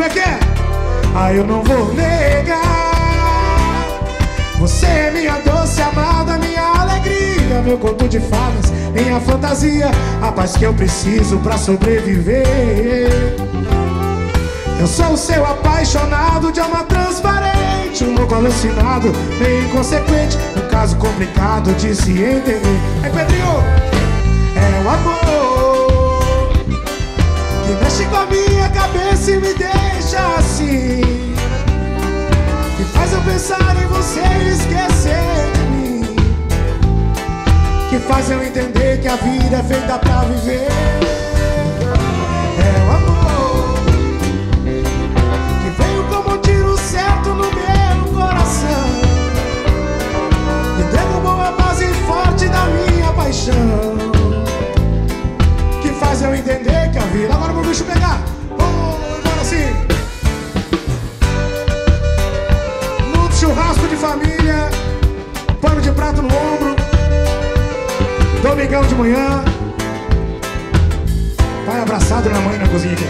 Como é que é? Ah, eu não vou negar. Você é minha doce amada, minha alegria, meu conto de fadas, minha fantasia, a paz que eu preciso pra sobreviver. Eu sou o seu apaixonado de alma transparente, um louco alucinado, meio inconsequente, um caso complicado de se entender. É Pedrinho, é o amor que mexe com a minha cabeça e me deixa faz eu entender que a vida é feita pra viver. É o amor que veio como um tiro certo no meu coração. Que derrubou a base forte da minha paixão. Que faz eu entender que a vida. Agora pro bicho pegar. Oh, agora sim. No churrasco de família, pano de prato no ombro, domingão de manhã, pai abraçado na mãe na cozinha aqui.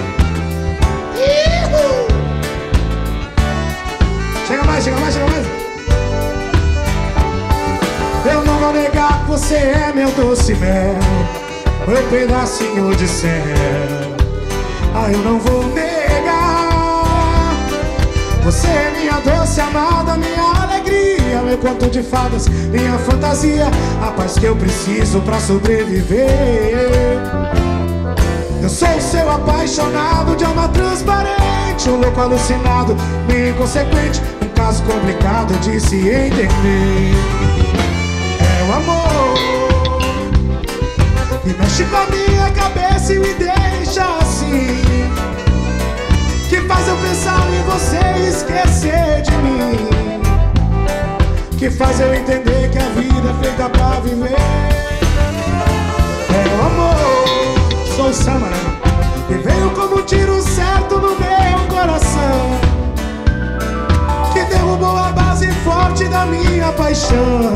Chega mais, chega mais, chega mais. Eu não vou negar que você é meu doce mel, meu pedacinho de céu. Ah, eu não vou negar. Você é minha doce amada, minha meu conto de fadas, minha fantasia, a paz que eu preciso pra sobreviver. Eu sou seu apaixonado de alma transparente, um louco alucinado, meio inconsequente, um caso complicado de se entender. É o amor que mexe com a minha cabeça e me deixa assim. Que faz eu pensar em você e esquecer de. Que faz eu entender que a vida é feita pra viver. É o amor, sou o Samara. Que veio como um tiro certo no meu coração. Que derrubou a base forte da minha paixão.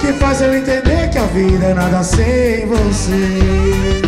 Que faz eu entender que a vida é nada sem você.